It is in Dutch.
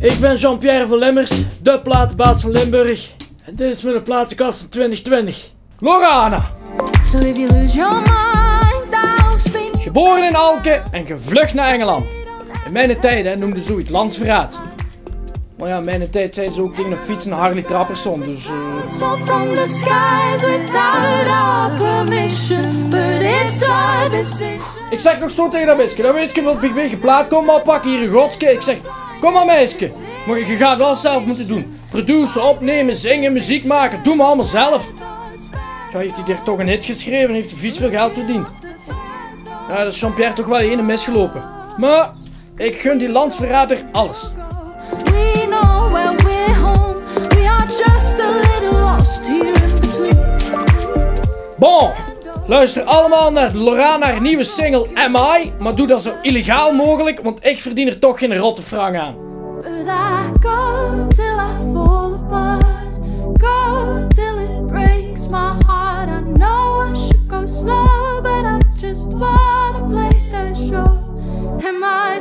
Ik ben Jean-Pierre van Limmers, de platenbaas van Limburg. En dit is mijn platenkast van 2020. Lorana, So if you lose your mind, I'll spin geboren in Alken en gevlucht naar Engeland. In mijn tijd hè, noemden ze zoiets landsverraad. Maar ja, in mijn tijd zeiden ze ook tegen een fiets een Harley Trapperson, dus... decision. Ik zeg nog zo tegen dat meisje. Dat meisje wil bij mij geplaat. Kom maar, pak hier een godske. Ik zeg, kom maar meisje. Maar je gaat wel zelf moeten doen. Produceren, opnemen, zingen, muziek maken. Doe maar allemaal zelf. Ja, heeft hij er toch een hit geschreven en heeft hij vies veel geld verdiend. Ja, dat is Jean-Pierre toch wel ene misgelopen. Maar, ik gun die landsverrader alles. We know when we're home. We are just a little lost here in between. Bon, luister allemaal naar Lorana haar nieuwe single MI. Maar doe dat zo illegaal mogelijk, want ik verdien er toch geen rotte frank aan. I I. I I slow, but I just wanna play the show. Am I